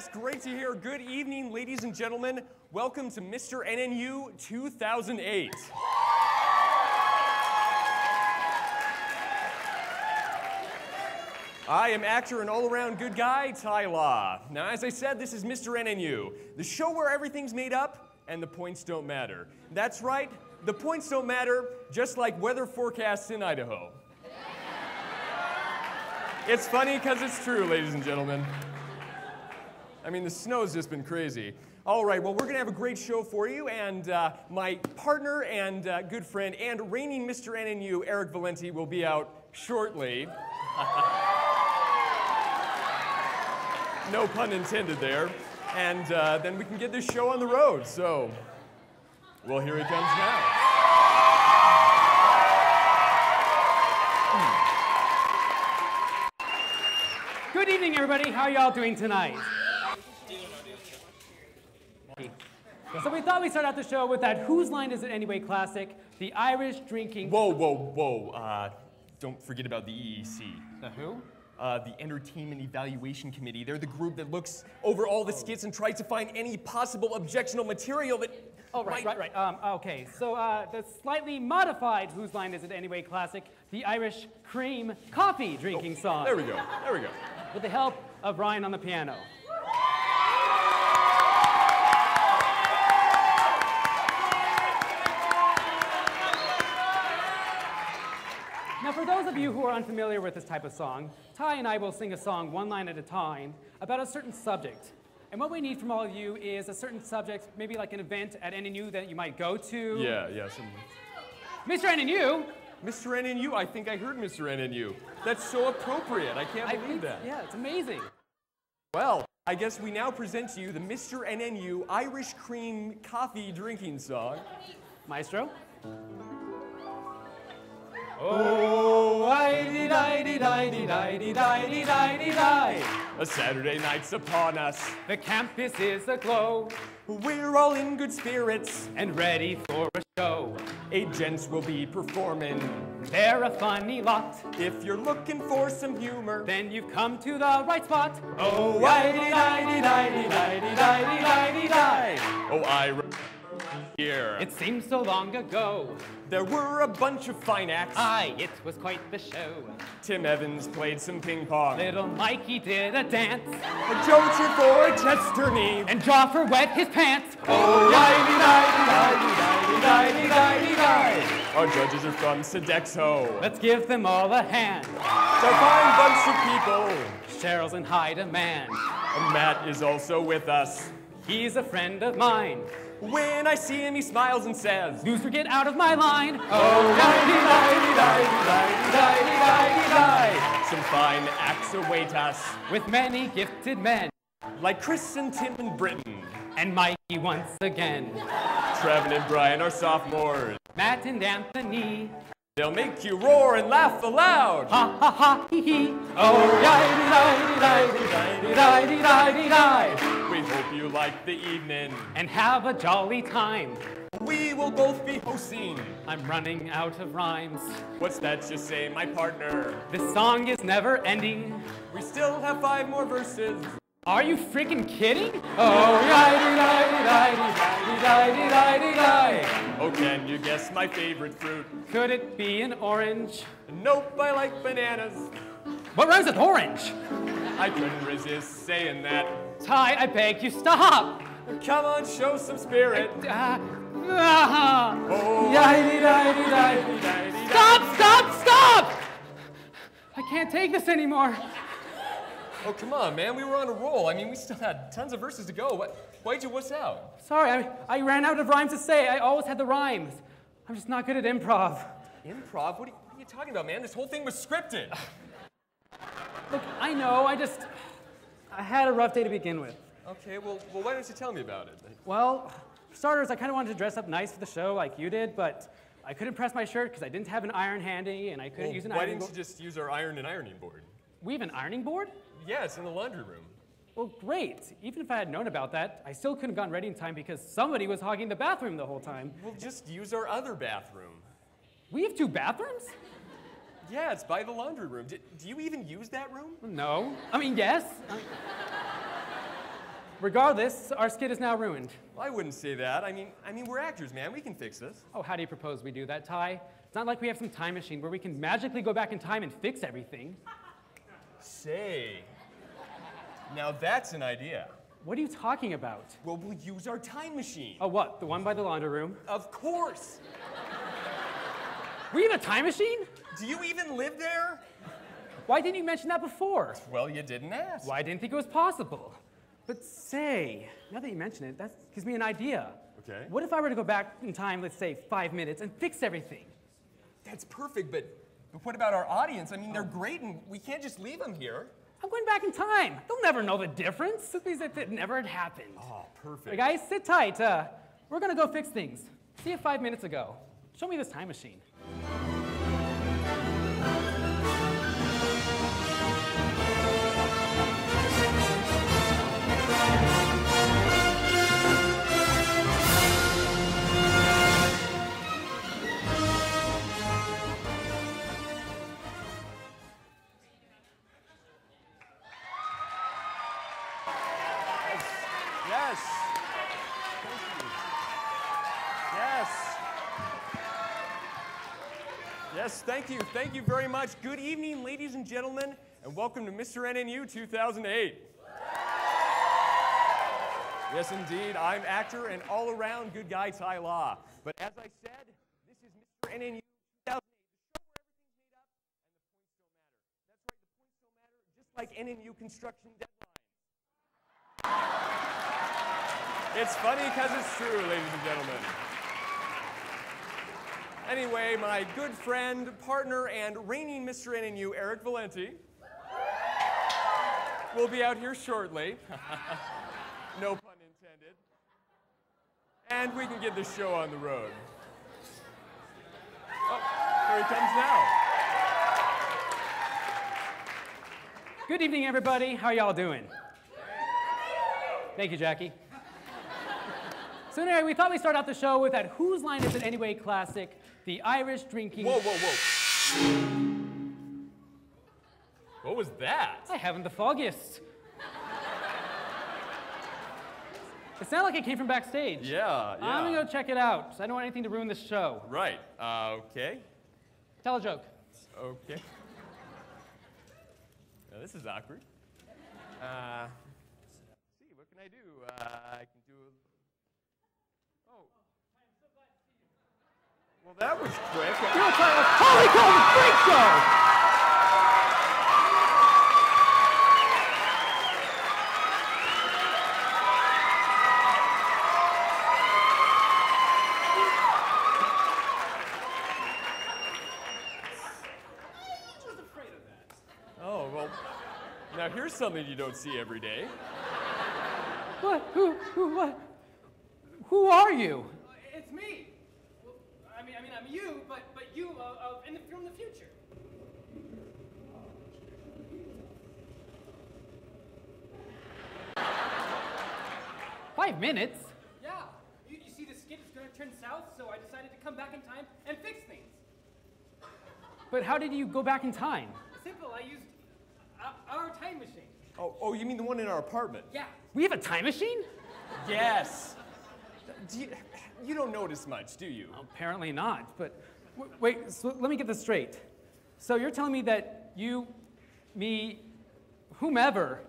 That's great to hear. Good evening, ladies and gentlemen. Welcome to Mr. NNU 2008. I am actor and all around good guy, Ty Law. Now, as I said, this is Mr. NNU, the show where everything's made up and the points don't matter. That's right, the points don't matter, just like weather forecasts in Idaho. It's funny because it's true, ladies and gentlemen. I mean, the snow's just been crazy. All right, well, we're going to have a great show for you, and uh, my partner and uh, good friend and reigning Mr. NNU, Erik Valenti, will be out shortly. no pun intended there. And uh, then we can get this show on the road. So, well, here he comes now. Good evening, everybody. How y'all doing tonight? So we thought we'd start out the show with that Whose Line Is It Anyway classic, the Irish drinking. Whoa, whoa, whoa. Uh, don't forget about the EEC. The who? Uh, the Entertainment Evaluation Committee. They're the group that looks over all the skits and tries to find any possible objectionable material that. Oh, right, might- right, right. Um, okay, so uh, the slightly modified Whose Line Is It Anyway classic, the Irish cream coffee drinking song. Oh, There we go. There we go. With the help of Ryan on the piano. Now, for those of you who are unfamiliar with this type of song, Ty and I will sing a song one line at a time about a certain subject. And what we need from all of you is a certain subject, maybe like an event at NNU that you might go to. Yeah, yeah. Some... Mr. NNU! Mr. NNU, I think I heard Mr. NNU. That's so appropriate. I can't I believe think, that. yeah, it's amazing. Well, I guess we now present to you the Mr. NNU Irish Cream Coffee Drinking Song. Maestro? Oh, I did, I did, I did, I did, I did, I did, I. A Saturday night's upon us. The campus is aglow We're all in good spirits. and ready for a show. Eight gents will be performing. They're a funny lot. If you're looking for some humor, Then you've come to the right spot. Oh, I did, I did, I did, I did, I did, I did, I. Oh, I here. It seems so long ago. There were a bunch of fine acts. Aye, it was quite the show. Tim Evans played some ping pong. Little Mikey did a dance, Joe cheered for Chester Neve. and Joffer wet his pants. Oh, yi-dee-di-dee-di-dee-di-dee-di-dee-di. Our judges are from Sodexo. Let's give them all a hand. A fine bunch of people. Cheryl's in high demand. Matt is also with us. He's a friend of mine. When I see him, he smiles and says, Loser, get out of my line. Oh, yi-dee-di-dee-di-dee-di-dee-di-dee-di. Some fine acts await us, With many gifted men. like Chris and Tim and Britton. And Mikey once again. Trevin and Brian are sophomores. Matt and Anthony. They'll make you roar and laugh aloud. Ha ha ha hee hee. Oh, yi-dee-di-dee-di-dee-di-dee-di-dee-di. Like the evening. And have a jolly time. We will both be hosting. I'm running out of rhymes. What's that just say, my partner? This song is never ending. We still have five more verses. Are you freaking kidding? Oh, oh yi-dee-di-dee-di-dee-di-dee-di-dee-di. Oh, can you guess my favorite fruit? Could it be an orange? Nope, I like bananas. What rhymes with orange? I couldn't resist saying that. Ty, I beg you, stop! Come on, show some spirit. Ah, ah. Oh. Stop, stop, stop! I can't take this anymore. Oh, come on, man. We were on a roll. I mean, we still had tons of verses to go. What, why'd you wuss out? Sorry, I, I ran out of rhymes to say. I always had the rhymes. I'm just not good at improv. Improv? What are, you, what are you talking about, man? This whole thing was scripted. Look, I know, I just. I had a rough day to begin with. Okay, well, well why don't you tell me about it? Well, for starters, I kind of wanted to dress up nice for the show like you did, but I couldn't press my shirt because I didn't have an iron handy and I couldn't Well, use an iron. why didn't board. you just use our iron and ironing board? We have an ironing board? Yeah, it's in the laundry room. Well, great. Even if I had known about that, I still couldn't have gotten ready in time because somebody was hogging the bathroom the whole time. We'll just use our other bathroom. We have two bathrooms? Yeah, it's by the laundry room. Do, do you even use that room? No. I mean, yes. I mean, Regardless, our skit is now ruined. Well, I wouldn't say that. I mean, I mean, we're actors, man. We can fix this. Oh, how do you propose we do that, Ty? It's not like we have some time machine where we can magically go back in time and fix everything. Say. Now that's an idea. What are you talking about? Well, we'll use our time machine. Oh, what? The one by the laundry room? Of course. We have a time machine? Do you even live there? Why didn't you mention that before? Well, you didn't ask. Well, I didn't think it was possible. But say, now that you mention it, that gives me an idea. Okay. What if I were to go back in time, let's say five minutes, and fix everything? That's perfect, but, but what about our audience? I mean, they're great, and we can't just leave them here. I'm going back in time. They'll never know the difference. It means that it never had happened. Oh, perfect. Hey guys, sit tight. Uh, we're gonna go fix things. See you five minutes ago. Show me this time machine. Yes. Thank you. Yes. Yes, thank you. Thank you very much. Good evening, ladies and gentlemen, and welcome to Mr. NNU 2008. Yes, indeed. I'm actor and all around good guy Ty Law. But as I said, this is Mr. NNU 2008, the show where everything's made up and the points don't matter. That's right, the points don't matter, just like NNU construction deadline. It's funny because it's true, ladies and gentlemen. Anyway, my good friend, partner, and reigning Mr. NNU, Erik Valenti, will be out here shortly. no pun intended. And we can get the show on the road. Oh, here he comes now. Good evening, everybody. How y'all doing? Thank you, Jackie. So anyway, we thought we'd start out the show with that Whose Line Is It Anyway classic, the Irish drinking. Whoa, whoa, whoa. What was that? I haven't the foggiest. It sounded like it came from backstage. Yeah, yeah. I'm gonna go check it out. I don't want anything to ruin the show. Right. Uh, okay. Tell a joke. Okay. Now, this is awkward. Uh, let's see, what can I do? Uh, I can do. Oh. Well, that was quick. You're a try- Holy cow, great show! I was afraid of that. Oh, well. Now, here's something you don't see every day. What? Who? Who? What? Who are you? It's me. Well, I mean, I mean, I'm you, but but you uh, uh, in the, from the future. Five minutes? Yeah. You, you see, the skid is going to turn south, so I decided to come back in time and fix things. But how did you go back in time? Simple. I used uh, our time machine. Oh, oh, you mean the one in our apartment? Yeah. We have a time machine? Yes. Do you, you don't notice much, do you? Apparently not, but wait, so let me get this straight. So you're telling me that you, me, whomever,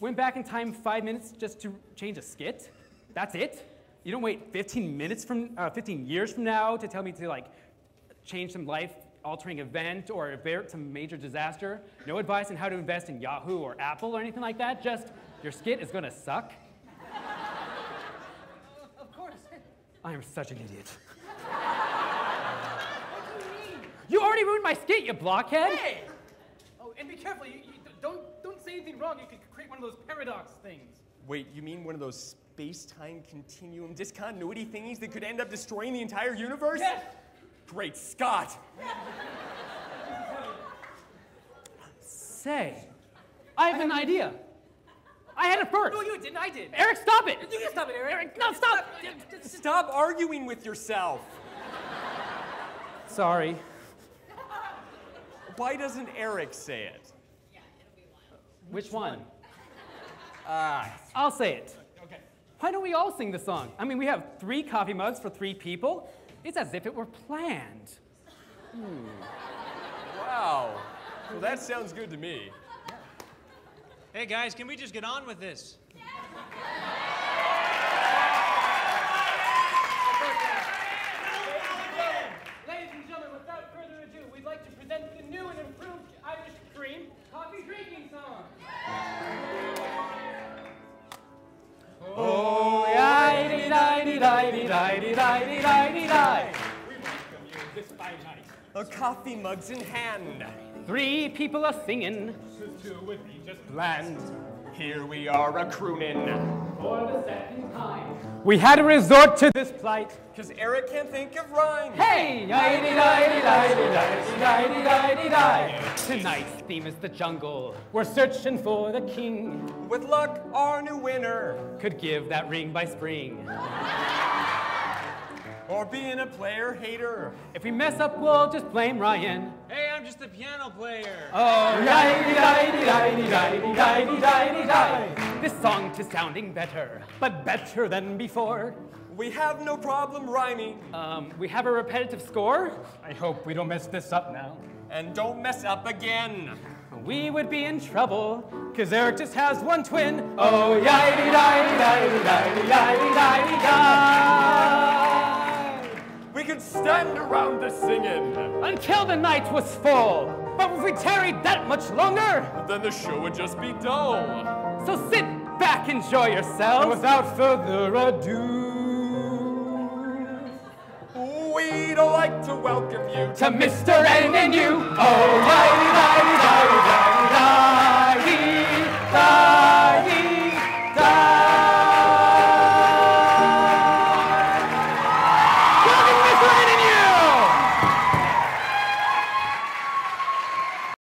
went back in time five minutes just to change a skit? That's it? You don't wait 15 minutes from, uh, 15 years from now to tell me to like change some life-altering event or avert some major disaster? No advice on how to invest in Yahoo or Apple or anything like that? Just your skit is gonna suck? Of course. I am such an idiot. what do you mean? You already ruined my skit, you blockhead! Hey. Oh, and be careful. You, you don't don't say anything wrong. You could create one of those paradox things. Wait, you mean one of those space-time continuum discontinuity thingies that could end up destroying the entire universe? Yes. Great Scott! Say, I have an idea. I had it first. No, you didn't. I did. Erik, stop it! You can stop it, Erik. no, stop! Just- just- Stop arguing with yourself. Sorry. Why doesn't Erik say it? Which one? I'll say it. Okay. Why don't we all sing the song? I mean, we have three coffee mugs for three people. It's as if it were planned. Hmm. Wow. Well, that sounds good to me. Hey guys, can we just get on with this? Ladies A coffee mugs in hand. Three people are singing. Two with me just bland. Here we are a crooning. For the second time. We had to resort to this plight. Cause Erik can't think of rhyme. Hey! Tonight's theme is the jungle. We're searching for the king. With luck, our new winner could give that ring by spring. Or being a player hater. If we mess up, we'll just blame Ryan. Hey, I'm just a piano player. Oh, righty, righty, righty, righty, righty, righty, righty. This song is sounding better, but better than before. We have no problem rhyming. Um, we have a repetitive score. I hope we don't mess this up now. And don't mess up again. We would be in trouble, cause Erik just has one twin. Oh, yidey, yidey, yidey, yidey, yidey, yidey, yidey. We could stand around this singing. Until the night was full. But if we tarried that much longer, Then the show would just be dull. so sit back, enjoy yourselves. And without further ado, We'd like to welcome you to Mr. NNU. Oh, yidey yidey yidey